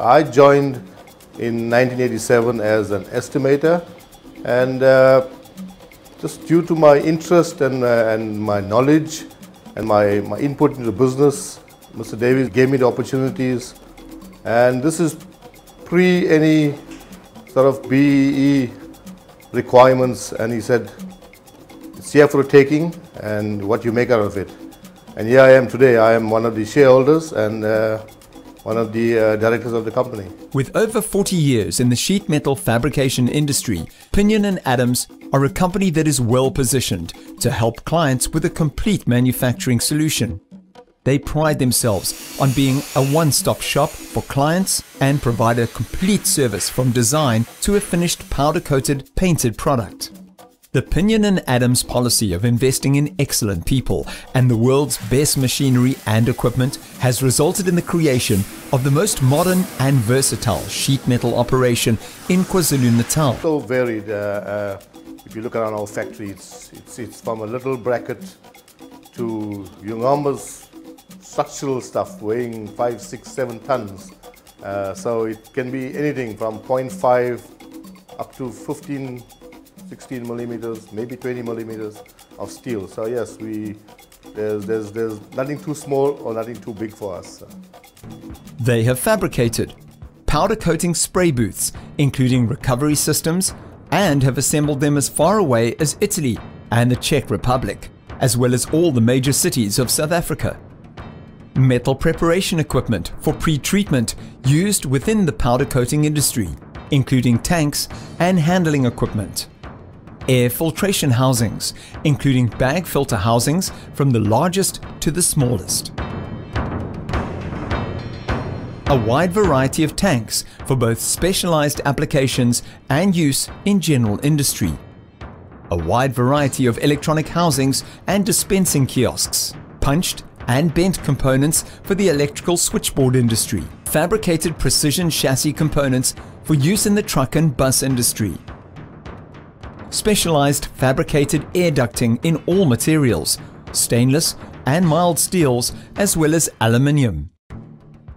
I joined in 1987 as an estimator and uh, just due to my interest and, uh, and my knowledge and my, my input into business, Mr. Davies gave me the opportunities and this is pre any sort of BEE requirements and he said it's here for the taking and what you make out of it. And here I am today. I am one of the shareholders and uh, one of the uh, directors of the company. With over 40 years in the sheet metal fabrication industry, Pinion and Adams are a company that is well positioned to help clients with a complete manufacturing solution. They pride themselves on being a one stop shop for clients and provide a complete service from design to a finished powder coated painted product. The Pinion and Adams policy of investing in excellent people and the world's best machinery and equipment has resulted in the creation of the most modern and versatile sheet metal operation in KwaZulu-Natal. So varied. Uh, uh, if you look around our factory, it's, it's, it's from a little bracket to enormous structural stuff weighing five, six, seven tons. Uh, so it can be anything from 0.5 up to 15 16 millimeters, maybe 20 millimeters of steel. So yes, we there's, there's, there's nothing too small or nothing too big for us. They have fabricated powder coating spray booths, including recovery systems, and have assembled them as far away as Italy and the Czech Republic, as well as all the major cities of South Africa. Metal preparation equipment for pre-treatment used within the powder coating industry, including tanks and handling equipment air filtration housings, including bag filter housings from the largest to the smallest. A wide variety of tanks for both specialized applications and use in general industry. A wide variety of electronic housings and dispensing kiosks, punched and bent components for the electrical switchboard industry, fabricated precision chassis components for use in the truck and bus industry, specialized fabricated air ducting in all materials, stainless and mild steels, as well as aluminium,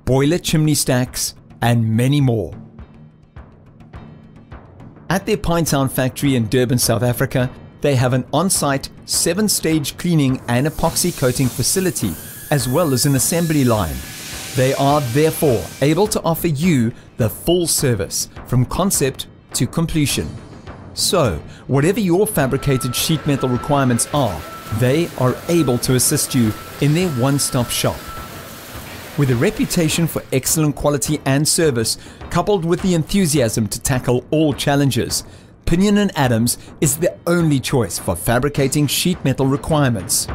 boiler chimney stacks, and many more. At their Pinetown factory in Durban, South Africa, they have an on-site seven-stage cleaning and epoxy coating facility, as well as an assembly line. They are therefore able to offer you the full service from concept to completion. So, whatever your fabricated sheet metal requirements are, they are able to assist you in their one-stop shop. With a reputation for excellent quality and service, coupled with the enthusiasm to tackle all challenges, Pinion and Adams is the only choice for fabricating sheet metal requirements.